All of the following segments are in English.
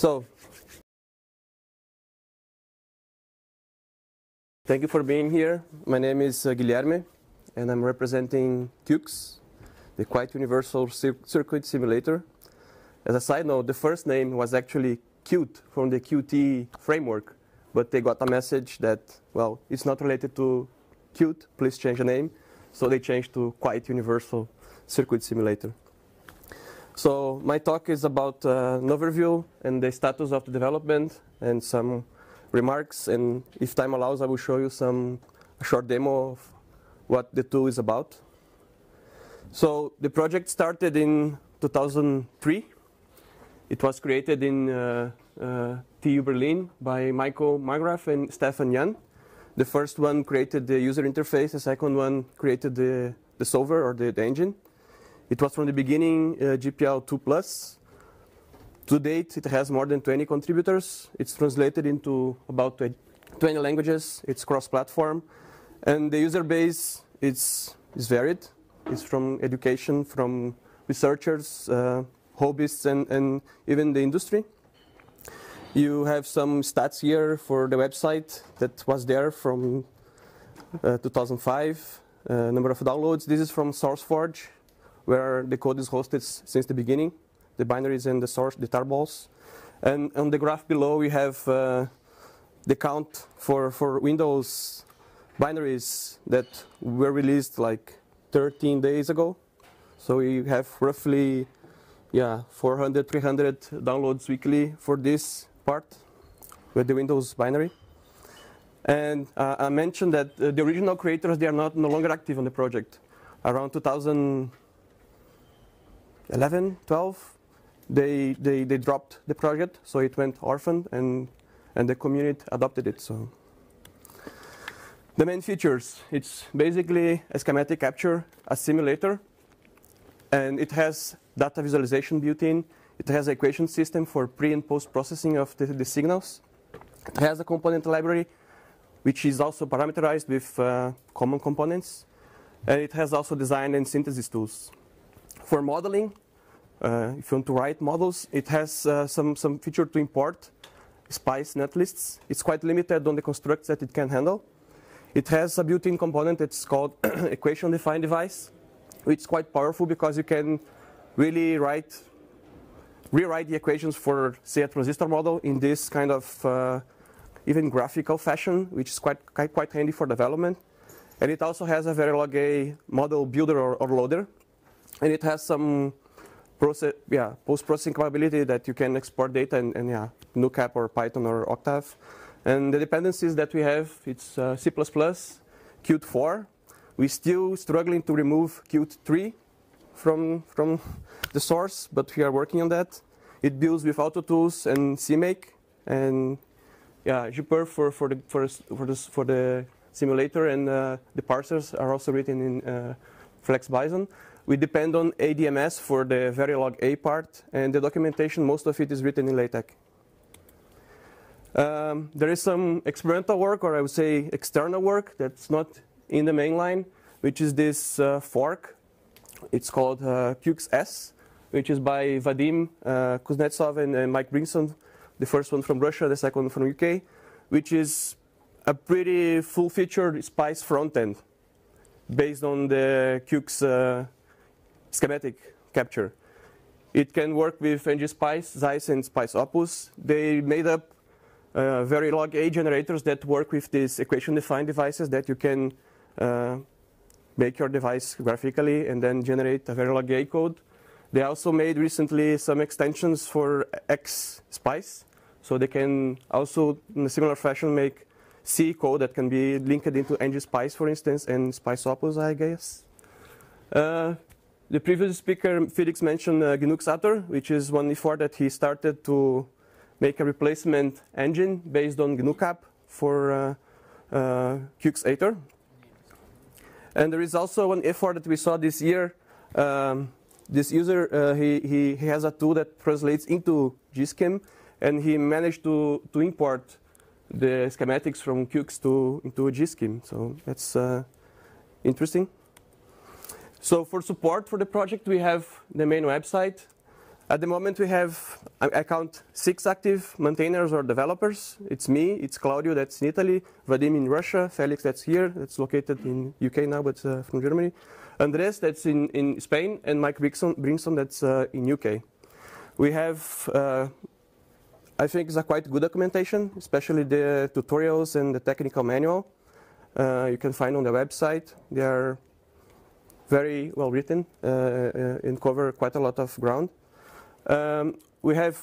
So, thank you for being here. My name is uh, Guilherme, and I'm representing QUCS, the Quite Universal Cir Circuit Simulator. As a side note, the first name was actually Qt from the Qt framework, but they got a message that, well, it's not related to Qt, please change the name. So they changed to Quite Universal Circuit Simulator. So my talk is about uh, an overview and the status of the development and some remarks. And if time allows, I will show you some a short demo of what the tool is about. So the project started in 2003. It was created in uh, uh, TU Berlin by Michael Margraf and Stefan Jahn. The first one created the user interface. The second one created the, the solver or the, the engine. It was from the beginning uh, GPL 2 plus. To date, it has more than 20 contributors. It's translated into about 20 languages. It's cross-platform. And the user base is, is varied. It's from education, from researchers, uh, hobbyists, and, and even the industry. You have some stats here for the website that was there from uh, 2005, uh, number of downloads. This is from SourceForge, where the code is hosted since the beginning, the binaries and the source, the tarballs. And on the graph below, we have uh, the count for, for Windows binaries that were released like 13 days ago. So we have roughly yeah, 400, 300 downloads weekly for this part with the Windows binary. And uh, I mentioned that uh, the original creators, they are not no longer active on the project. Around 2011, 12, they, they, they dropped the project, so it went orphaned, and, and the community adopted it. So The main features, it's basically a schematic capture, a simulator, and it has data visualization built in. It has an equation system for pre and post processing of the, the signals. It has a component library, which is also parameterized with uh, common components. And it has also design and synthesis tools. For modeling, uh, if you want to write models, it has uh, some, some feature to import SPICE netlists. It's quite limited on the constructs that it can handle. It has a built-in component that's called equation-defined device, which is quite powerful because you can really write rewrite the equations for, say, a transistor model in this kind of uh, even graphical fashion, which is quite, quite, quite handy for development. And it also has a Verilog A model builder or, or loader. And it has some process, yeah, post-processing capability that you can export data in, in yeah, GnuCap or Python or Octave. And the dependencies that we have, it's uh, C++, Qt 4. We're still struggling to remove Qt 3 from, from the source, but we are working on that. It builds with AutoTools and CMake, and yeah, Jupyter for, for, the, for, for, the, for the simulator, and uh, the parsers are also written in uh, FlexBison. We depend on ADMS for the Verilog A part, and the documentation, most of it is written in LaTeX. Um, there is some experimental work, or I would say external work, that's not in the main line, which is this uh, fork it's called uh, Qucs-S, which is by Vadim uh, Kuznetsov and uh, Mike Brinson, the first one from Russia, the second one from UK, which is a pretty full-featured SPICE front-end based on the Qucs uh, schematic capture. It can work with ngSpice, Xyce, and SPICE Opus. They made up uh, Verilog A generators that work with these equation-defined devices that you can uh, make your device graphically and then generate a Verilog A code. They also made recently some extensions for XSpice, so they can also, in a similar fashion, make C code that can be linked into ngSpice, for instance, and Spice Opus, I guess. Uh, the previous speaker, Felix, mentioned uh, GNU which is one effort that he started to make a replacement engine based on GNUCap for uh, uh, Qucsator, and there is also one effort that we saw this year. Um, this user, uh, he, he, he, has a tool that translates into GSChem, and he managed to, to import the schematics from Qucs to, into a gschem. So that's uh, interesting. So for support for the project, we have the main website. At the moment, we have, I, count six active maintainers or developers. It's me, it's Claudio, that's in Italy, Vadim in Russia, Felix, that's here, that's located in UK now, but uh, from Germany, Andres, that's in, in Spain, and Mike Brinson, that's uh, in UK. We have, uh, I think, it's a quite good documentation, especially the tutorials and the technical manual. Uh, you can find on the website. They are very well written uh, uh, and cover quite a lot of ground. Um, we have,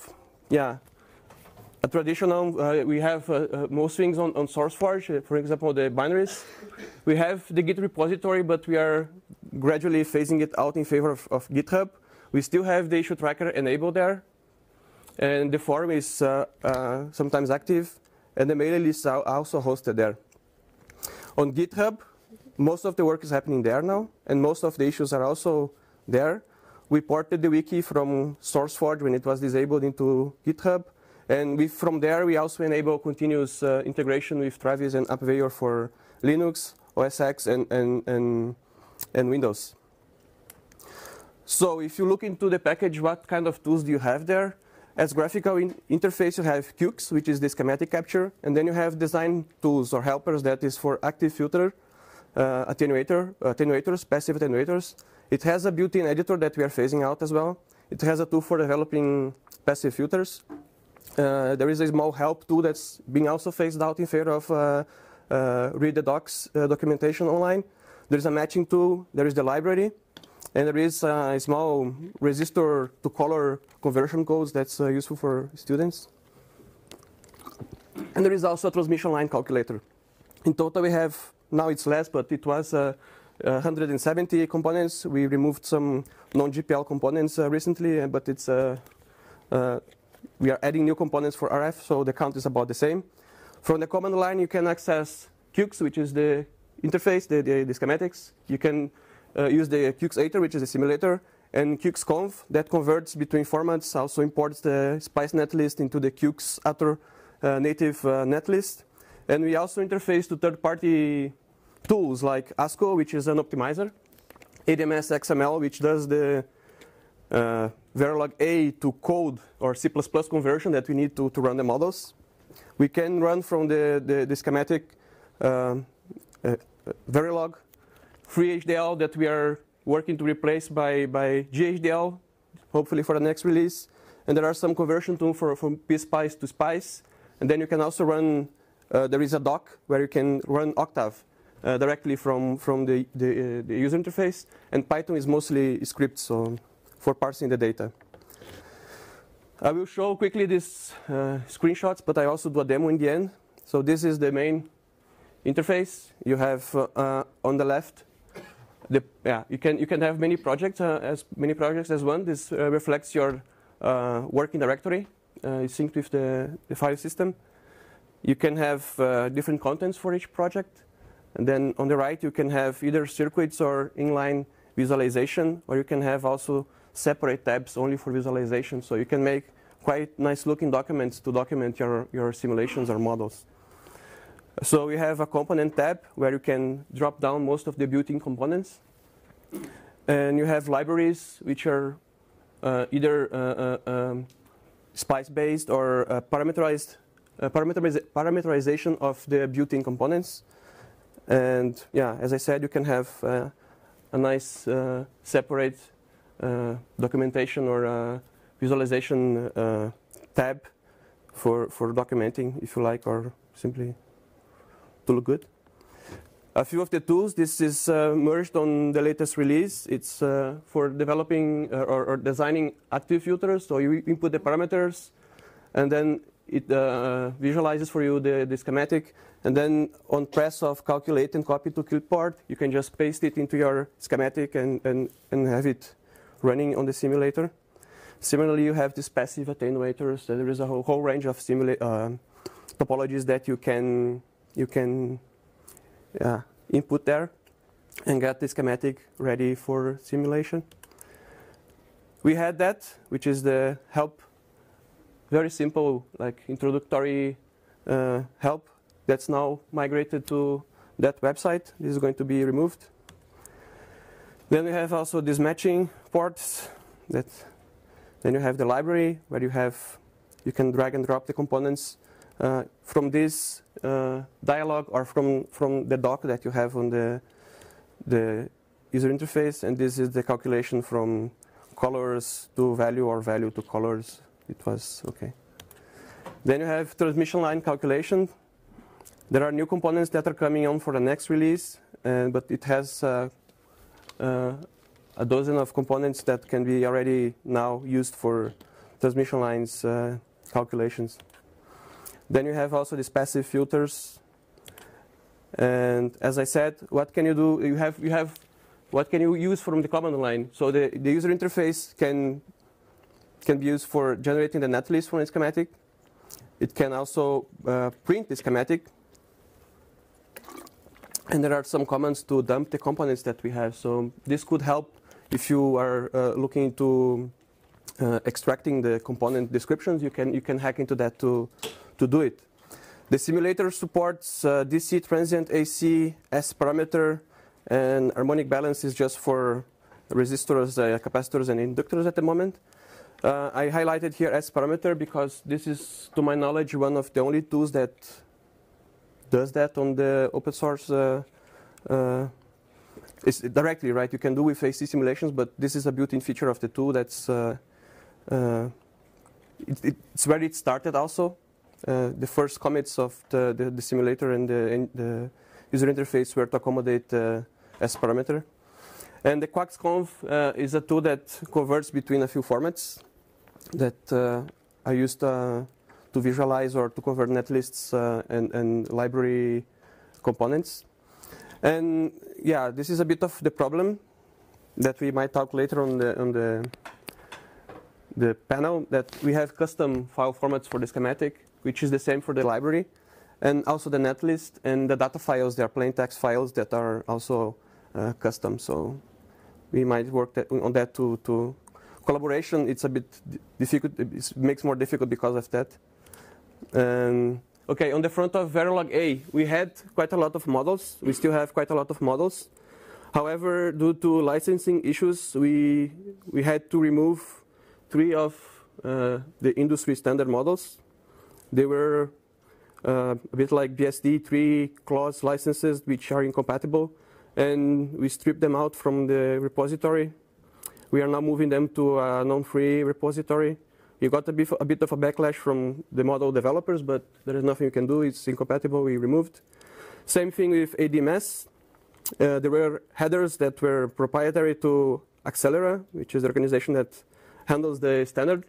yeah, a traditional, uh, we have uh, uh, most things on, on SourceForge, uh, for example, the binaries. We have the Git repository, but we are gradually phasing it out in favor of, of GitHub. We still have the issue tracker enabled there, and the forum is uh, uh, sometimes active, and the mailing list are also hosted there. On GitHub, most of the work is happening there now, and most of the issues are also there. We ported the wiki from SourceForge when it was disabled into GitHub. And we, from there, we also enable continuous uh, integration with Travis and AppVeyor for Linux, OS X, and, and, and, and Windows. So if you look into the package, what kind of tools do you have there? As graphical in interface, you have Qucs, which is the schematic capture, and then you have design tools or helpers that is for active filter, uh, attenuator, attenuators, passive attenuators, it has a built-in editor that we are phasing out as well. It has a tool for developing passive filters. Uh, there is a small help tool that's being also phased out in favor of uh, uh, read the docs uh, documentation online. There is a matching tool. There is the library. And there is a small resistor to color conversion codes that's uh, useful for students. And there is also a transmission line calculator. In total, we have, now it's less, but it was uh, 170 components. We removed some non-GPL components uh, recently, uh, but it's uh, we are adding new components for RF, so the count is about the same. From the command line, you can access Qucs, which is the interface, the, the, the schematics. You can uh, use the Qucsator, which is a simulator, and QucsConv that converts between formats, also imports the Spice netlist into the Qucsator uh, native uh, netlist. And we also interface to third-party tools like ASCO, which is an optimizer, ADMS XML, which does the uh, Verilog A to code or C++ conversion that we need to, to run the models. We can run from the, the, the schematic um, uh, Verilog FreeHDL that we are working to replace by, by GHDL, hopefully for the next release. And there are some conversion tools for, from PSpice to Spice. And then you can also run, uh, there is a doc where you can run Octave uh, directly from, from the, the, uh, the, user interface. And Python is mostly scripts so for parsing the data. I will show quickly these uh, screenshots, but I also do a demo in the end. So this is the main interface. You have uh, on the left, the, yeah, you can you can have many projects uh, as many projects as one. This uh, reflects your working directory. it's synced with the, the file system. You can have different contents for each project. And then on the right, you can have either circuits or inline visualization, or you can have also separate tabs only for visualization. So you can make quite nice looking documents to document your, your simulations or models. So we have a component tab where you can drop down most of the built-in components. And you have libraries which are uh, either uh, uh, um, spice-based or uh, parameterized uh, parameteriz parameterization of the built-in components. And yeah, as I said, you can have uh, a nice separate documentation or visualization tab for, for documenting, if you like, or simply to look good. A few of the tools, this is uh, merged on the latest release. It's for developing or, or, designing active filters. So you input the parameters, and then it visualizes for you the, the schematic and then on press of calculate and copy to clipboard, you can just paste it into your schematic and, and, and have it running on the simulator. Similarly, you have these passive attenuators. So there is a whole, whole range of uh, topologies that you can, you can uh, input there and get the schematic ready for simulation. We had that, which is the help, very simple, like introductory uh, help that's now migrated to that website. This is going to be removed. Then we have also these matching ports that Then you have the library where you have you can drag and drop the components uh, from this dialog or from from the doc that you have on the the user interface, and this is the calculation from colors to value or value to colors. It was okay. Then you have transmission line calculation. There are new components that are coming on for the next release, uh, but it has uh, uh, a dozen of components that can be already now used for transmission lines uh, calculations. Then you have also these passive filters. And as I said, what can you do? You have, you have what can you use from the command line? So the, the user interface can, can be used for generating the netlist from a schematic. It can also uh, print the schematic. And there are some commands to dump the components that we have. So this could help if you are uh, looking into uh, extracting the component descriptions. You can you can hack into that to to do it. The simulator supports uh, DC transient AC S parameter and harmonic balance is just for resistors, uh, capacitors, and inductors at the moment. Uh, I highlighted here S parameter because this is, to my knowledge, one of the only tools that does that on the open source. Uh, uh it's directly, right? You can do with AC simulations, but this is a built-in feature of the tool that's uh, it, it's where it started also. the first commits of the, the, the simulator and the, and the, user interface were to accommodate S parameter. And the QucsConv uh, is a tool that converts between a few formats that uh, are used uh, to visualize or to convert netlists uh, and, and library components. And yeah, this is a bit of the problem that we might talk later on the on the the panel that we have custom file formats for the schematic, which is the same for the library, and also the netlist and the data files. They are plain text files that are also uh, custom. So we might work that, on that to, to collaboration. It's a bit difficult. It makes more difficult because of that. Um, okay, on the front of Verilog A, we had quite a lot of models. We still have quite a lot of models. However, due to licensing issues, we we had to remove three of uh, the industry standard models. They were uh, a bit like BSD, three clause licenses which are incompatible and we stripped them out from the repository. We are now moving them to a non-free repository. You got a bit, a bit, of a backlash from the model developers, but there is nothing you can do. It's incompatible. We removed. Same thing with ADMS. Uh, there were headers that were proprietary to Accellera, which is the organization that handles the standard.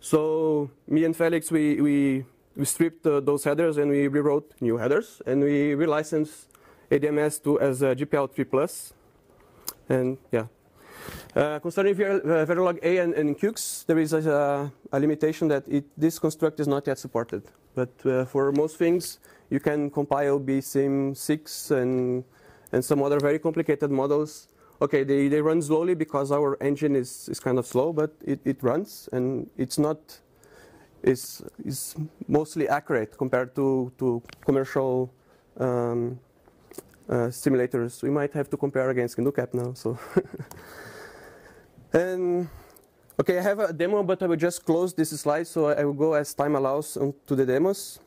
So me and Felix, we, we, we stripped uh, those headers and we rewrote new headers and we relicensed ADMS to as a GPL 3 plus. And yeah. Uh, concerning uh, Verilog A and, and QUCS, there is a, a limitation that it, this construct is not yet supported. But uh, for most things, you can compile BSIM 6 and, and some other very complicated models. Okay, they, they run slowly because our engine is, is kind of slow, but it, it runs and it's not is is mostly accurate compared to to commercial um, uh, simulators. We might have to compare against GnuCap now. So, and okay, I have a demo, but I will just close this slide, so I will go as time allows to the demos.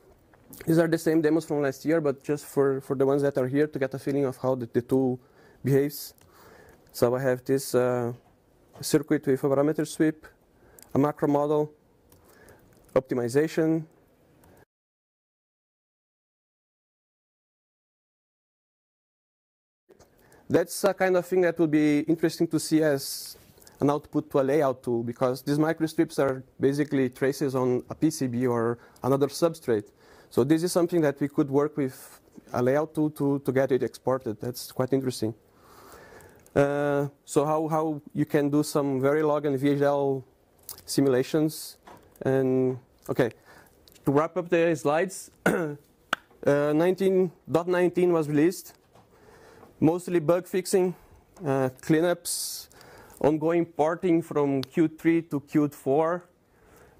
These are the same demos from last year, but just for, for the ones that are here to get a feeling of how the, the tool behaves. So I have this uh, circuit with a parameter sweep, a macro model, optimization, That's a kind of thing that would be interesting to see as an output to a layout tool because these microstrips are basically traces on a PCB or another substrate. So this is something that we could work with a layout tool to, to get it exported. That's quite interesting. Uh, so how, how you can do some Verilog and VHDL simulations. And okay, to wrap up the slides, 19.19 uh, was released mostly bug fixing, uh, cleanups, ongoing porting from Q3 to Q4.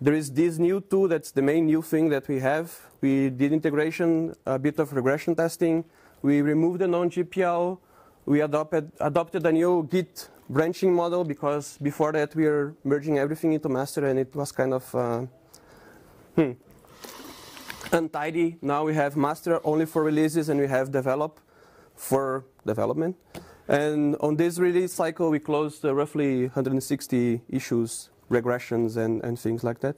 There is this new tool that's the main new thing that we have. We did integration, a bit of regression testing. We removed the non-GPL. We adopted, adopted a new Git branching model because before that we were merging everything into master and it was kind of uh, hmm, untidy. Now we have master only for releases and we have develop for development. And on this release cycle, we closed uh, roughly 160 issues, regressions, and, and things like that.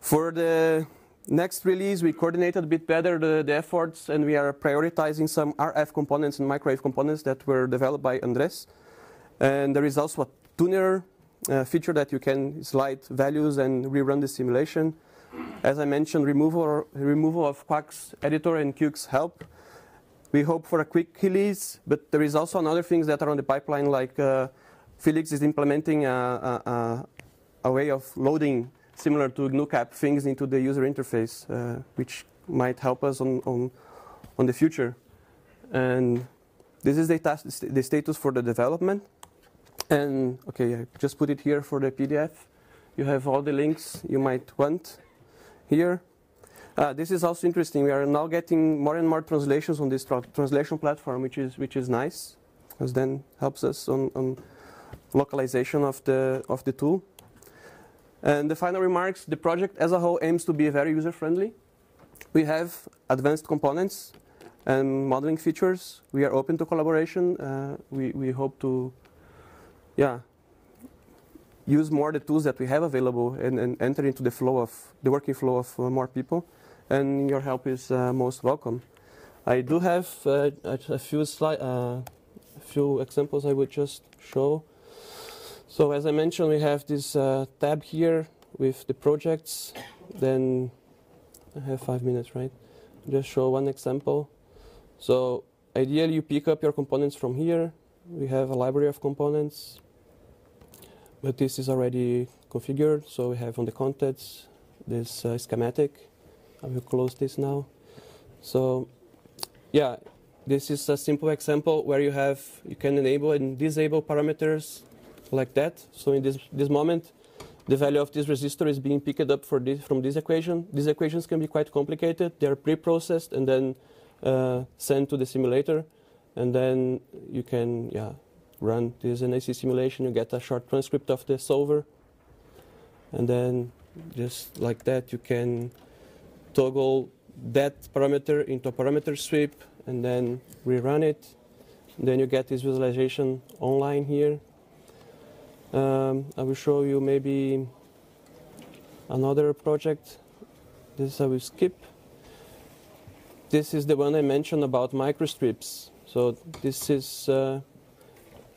For the next release, we coordinated a bit better the, the efforts, and we are prioritizing some RF components and microwave components that were developed by Andres. And there is also a tuner uh, feature that you can slide values and rerun the simulation. As I mentioned, removal, removal of Qucs editor and Qucs help. We hope for a quick release, but there is also another things that are on the pipeline, like uh, Felix is implementing a, a, a, way of loading similar to GnuCap things into the user interface, uh, which might help us on, on, on the future. And this is the, the status for the development. And okay, I just put it here for the PDF. You have all the links you might want here. Uh, this is also interesting. We are now getting more and more translations on this tra translation platform, which is which is nice, because then helps us on, on localization of the of the tool. And the final remarks: the project as a whole aims to be very user friendly. We have advanced components and modeling features. We are open to collaboration. Uh, we we hope to, yeah, use more the tools that we have available and, and enter into the flow of the working flow of uh, more people and your help is uh, most welcome. I do have uh, a few slide, uh, a few examples I would just show. So as I mentioned, we have this uh, tab here with the projects. Then I have five minutes, right? Just show one example. So ideally, you pick up your components from here. We have a library of components, but this is already configured. So we have on the contents this uh, schematic I will close this now. So, yeah, this is a simple example where you have you can enable and disable parameters like that. So in this this moment, the value of this resistor is being picked up for this, from this equation. These equations can be quite complicated. They are pre-processed and then uh, sent to the simulator, and then you can yeah run this NIC simulation. You get a short transcript of the solver, and then just like that you can toggle that parameter into a parameter sweep and then rerun it. Then you get this visualization online here. Um, I will show you maybe another project. This I will skip. This is the one I mentioned about microstrips. So this is uh,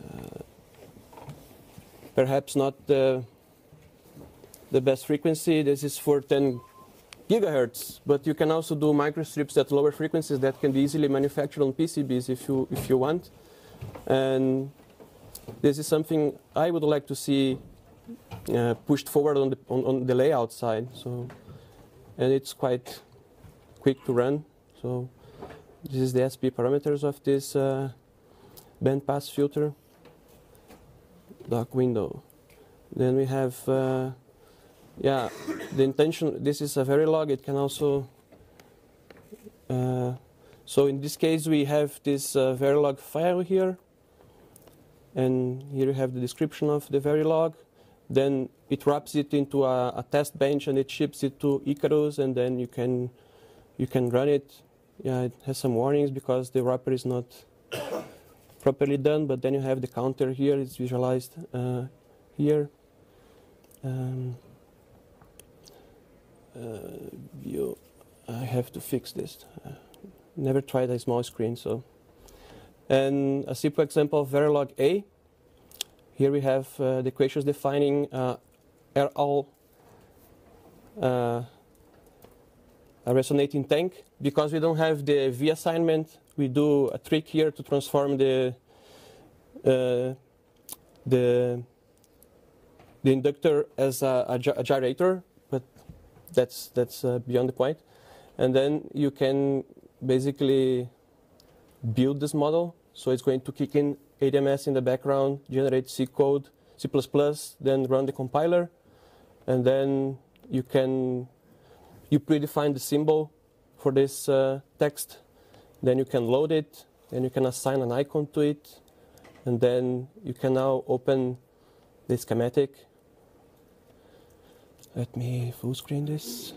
uh, perhaps not the the best frequency. This is for 10 gigahertz, but you can also do microstrips at lower frequencies that can be easily manufactured on PCBs if you if you want. And this is something I would like to see uh, pushed forward on the on, on, the layout side. So, and it's quite quick to run. So, this is the SP parameters of this uh, bandpass filter. dark window. Then we have. Uh, yeah, the intention, this is a Verilog, it can also, uh, so in this case we have this uh, Verilog file here, and here you have the description of the Verilog, then it wraps it into a, a, test bench and it ships it to Icarus, and then you can, you can run it. Yeah, it has some warnings because the wrapper is not properly done, but then you have the counter here, it's visualized uh, here. Um. Uh, I have to fix this. Uh, never tried a small screen, so. And a simple example of Verilog A. Here we have uh, the equations defining uh, RL uh, a resonating tank. Because we don't have the V assignment, we do a trick here to transform the uh, the the inductor as a, a, a gyrator but that's that's uh, beyond the point. And then you can basically build this model. So it's going to kick in ADMS in the background, generate C code, C++, then run the compiler, and then you can you predefine the symbol for this uh, text. Then you can load it, and you can assign an icon to it, And then you can now open the schematic. Let me full screen this.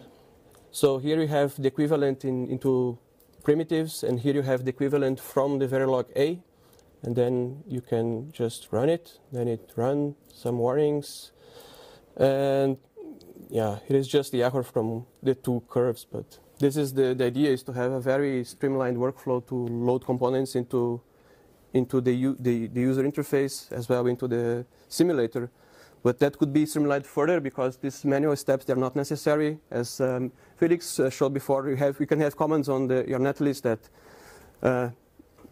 So here you have the equivalent in, into primitives, and here you have the equivalent from the Verilog A, and then you can just run it. Then it run some warnings, and yeah, it is just the error from the two curves. But this is the, the idea is to have a very streamlined workflow to load components into into the, the, the user interface as well into the simulator. But that could be streamlined further because these manual steps they're not necessary. As um, Felix uh, showed before, we have we can have commands on the, your netlist that uh,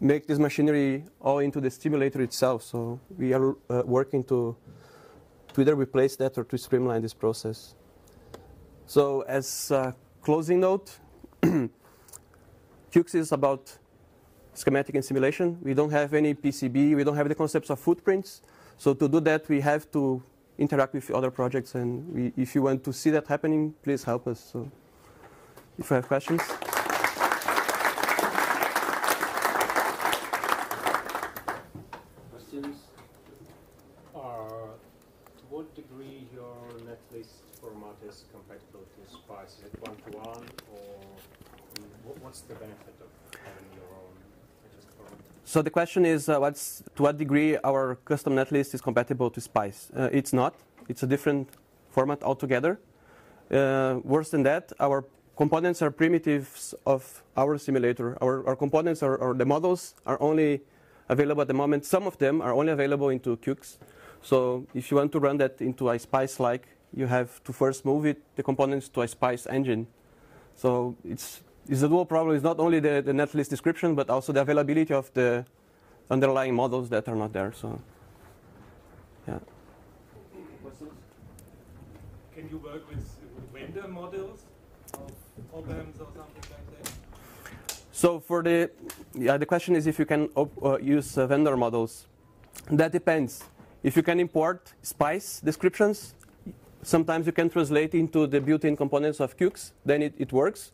make this machinery all into the stimulator itself. So we are uh, working to to either replace that or to streamline this process. So as a closing note, Qucs is about schematic and simulation. We don't have any PCB. We don't have the concepts of footprints. So to do that, we have to interact with other projects. And we, if you want to see that happening, please help us. So if you have questions. Questions? Uh, to what degree your netlist format is compatible to Spice? Is it one-to-one, or what's the benefit of having your own netlist format? So the question is, uh, to what degree our custom netlist is compatible to Spice? Uh, it's not. It's a different format altogether. Uh, worse than that, our components are primitives of our simulator. Our, our components are, or the models are only available at the moment. Some of them are only available into Qucs. So if you want to run that into a Spice-like, you have to first move it, the components to a Spice engine. So it's, it's a dual problem. is not only the, the netlist description, but also the availability of the underlying models that are not there. So, yeah. Can you work with vendor models of OPAMs or something like that? So for the, yeah, the question is if you can op- uh, use uh, vendor models. That depends. If you can import SPICE descriptions, sometimes you can translate into the built-in components of Qucs, then it, it works.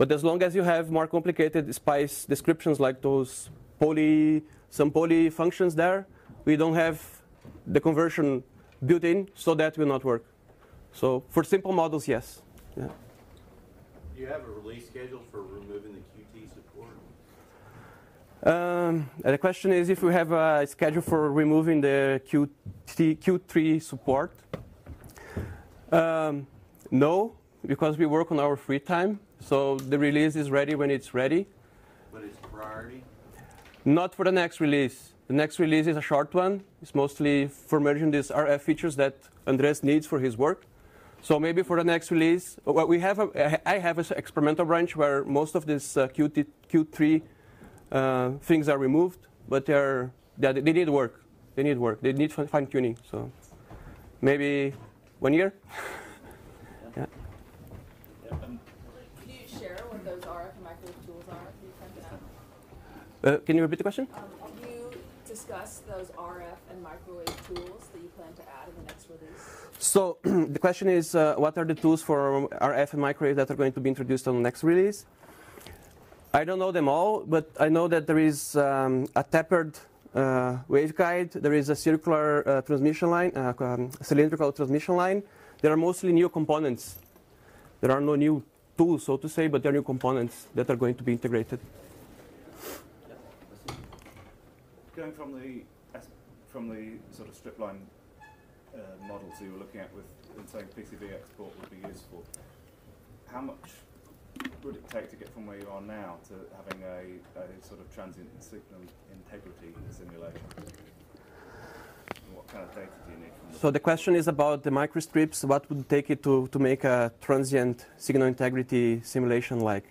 But as long as you have more complicated SPICE descriptions like those poly, some poly functions there, we don't have the conversion built in, so that will not work. So for simple models, yes. Yeah. Do you have a release schedule for removing the QT support? Um, the question is if we have a schedule for removing the Qt, Q3 support. Um, no, because we work on our free time. So the release is ready when it's ready. But it's priority? Not for the next release. The next release is a short one. It's mostly for merging these RF features that Andres needs for his work. So maybe for the next release, well, we have a, I have an experimental branch where most of these uh, Qt, Q3 uh, things are removed, but they're, they they need work. They need work. They need fine tuning. So maybe one year. yeah. Can you share what those RF and microwave tools are that you plan to add? Uh, can you repeat the question? Um, you discuss those RF and microwave tools that you plan to add in the next release? So the question is, uh, what are the tools for RF and microwave that are going to be introduced on the next release? I don't know them all, but I know that there is um, a tapered uh, waveguide. There is a circular uh, transmission line, uh, um, cylindrical transmission line. There are mostly new components. There are no new tools, so to say, but there are new components that are going to be integrated. Going from the from the sort of stripline uh, models you were looking at with in saying PCB export would be useful, how much would it take to get from where you are now to having a, a sort of transient signal integrity simulation? So the question is about the microstrips. What would take it to, to make a transient signal integrity simulation like?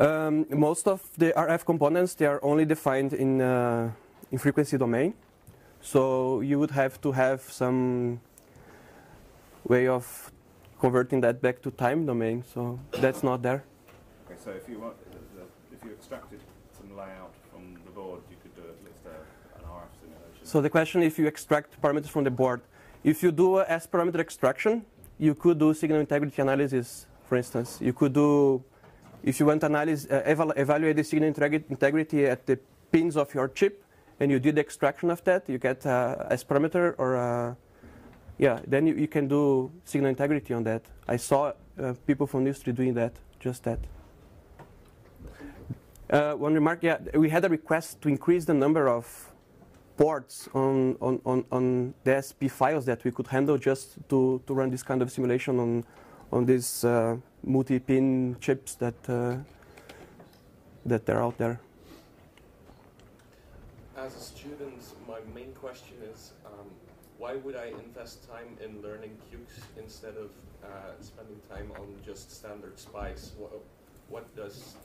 Um, most of the RF components they are only defined in uh, in frequency domain, so you would have to have some way of converting that back to time domain. So that's not there. Okay, so if you want, if you extracted some layout from the board, you could do at least a, an RF simulation. So the question if you extract parameters from the board, if you do a S parameter extraction, you could do signal integrity analysis, for instance. You could do, if you want to analyze, uh, eval- evaluate the signal integrity at the pins of your chip, and you did the extraction of that, you get uh, a parameter or a, yeah, then you, you can do signal integrity on that. I saw uh, people from industry doing that, just that. Uh, one remark, yeah, we had a request to increase the number of ports on, on, on, on the SP files that we could handle just to, to run this kind of simulation on, on these uh, multi-pin chips that, uh, that are out there. As a student, my main question is um, why would I invest time in learning QUCS instead of uh, spending time on just standard SPICE? What, what does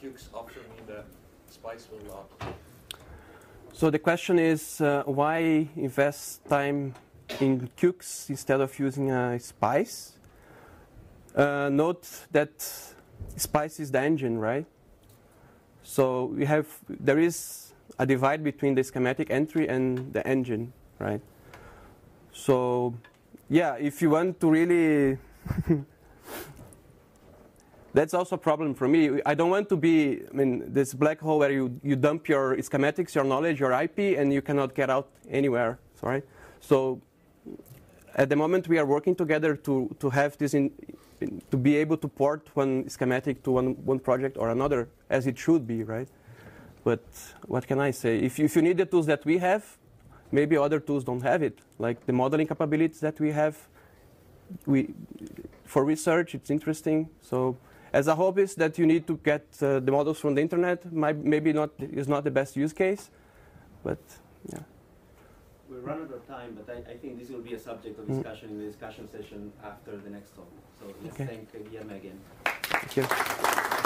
QUCS offer me that SPICE will not? So the question is uh, why invest time in QUCS instead of using a SPICE? Uh, note that SPICE is the engine, right? So we have there is a divide between the schematic entry and the engine, right? So yeah, if you want to really that's also a problem for me. I don't want to be, I mean, this black hole where you, you dump your schematics, your knowledge, your IP, and you cannot get out anywhere, sorry. So at the moment we are working together to, to have this in, in, to be able to port one schematic to one, one project or another as it should be, right? But what can I say? If you, if you need the tools that we have, maybe other tools don't have it. Like the modeling capabilities that we have, we, for research, it's interesting. So as a hobbyist that you need to get uh, the models from the internet, might, maybe not is not the best use case, but yeah. We're run out of time, but I, I think this will be a subject of Mm. discussion in the discussion session after the next talk. So let's Okay. thank Guillermo again. Thank you.